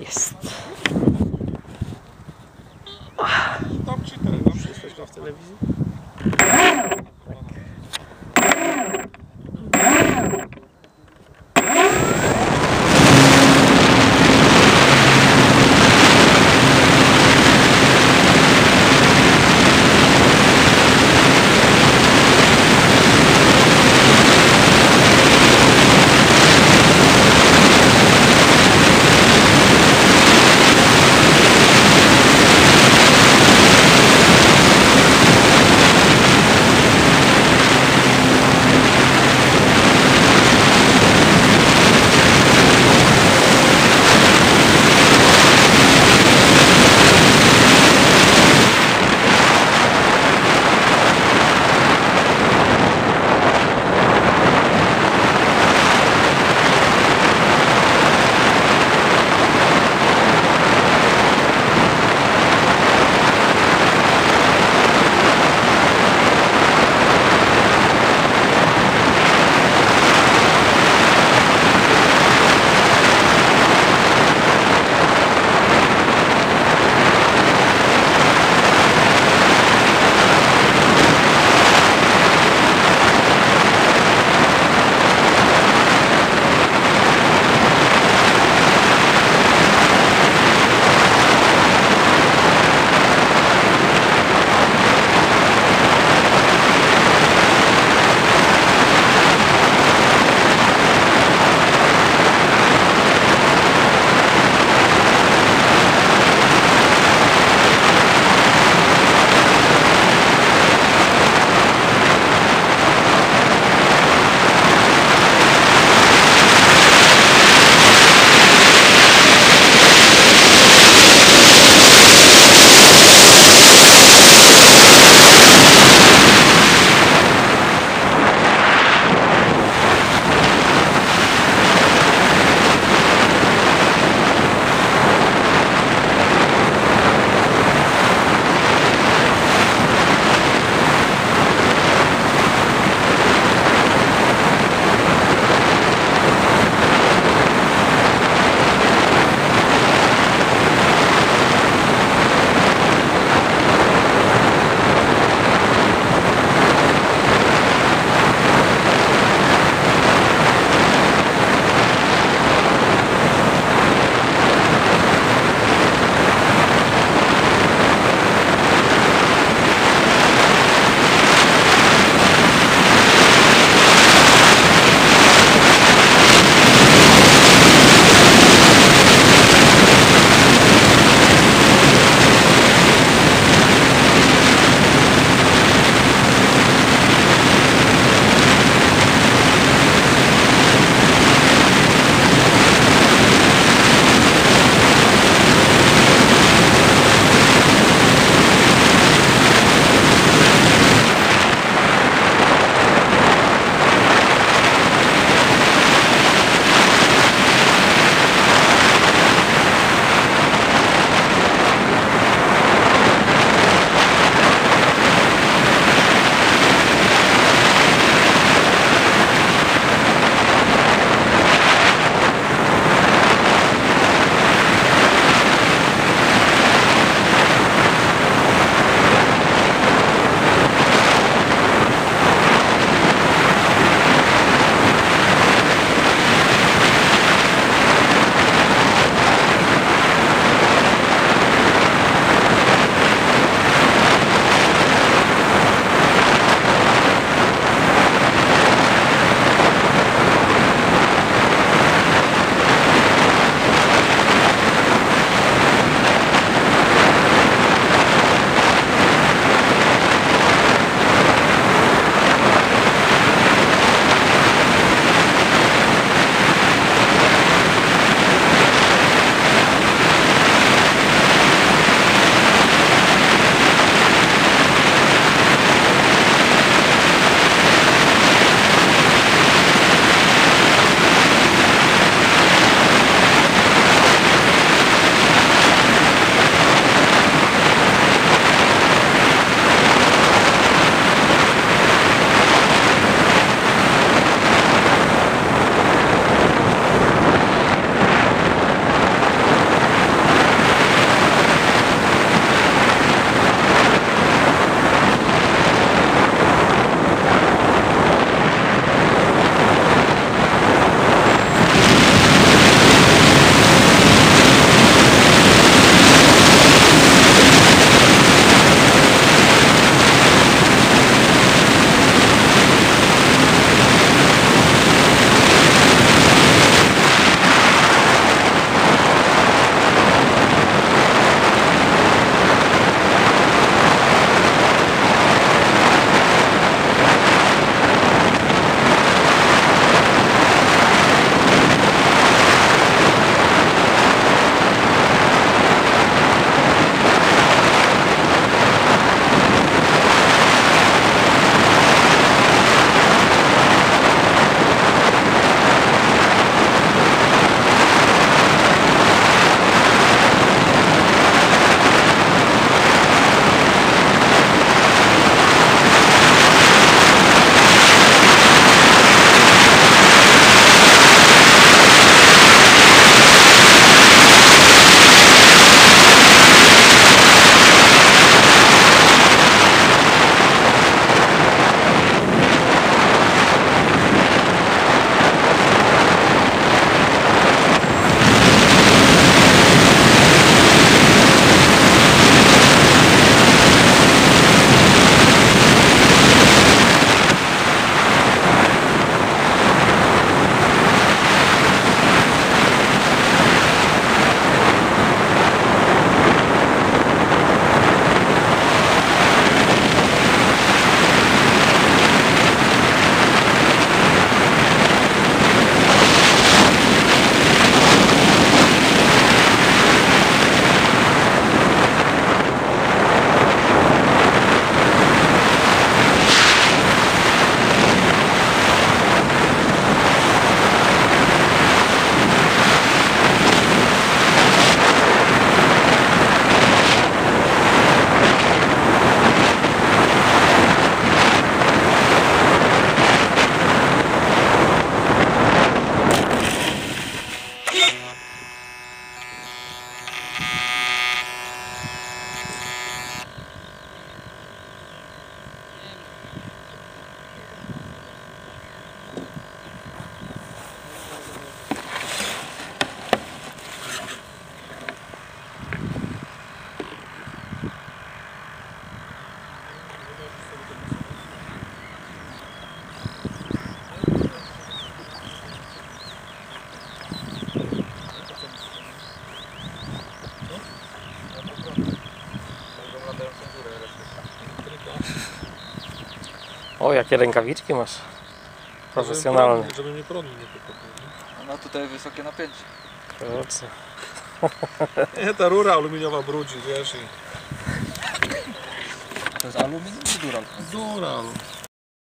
Jest. Czy Jesteśmy w telewizji? O, jakie rękawiczki masz. Profesjonalne. Żeby, żeby mnie prąd nie pokopał. No tutaj wysokie napięcie. Kurczę. Nie? ta rura aluminiowa brudzi, wiesz i... To jest aluminium czy dural? Dura,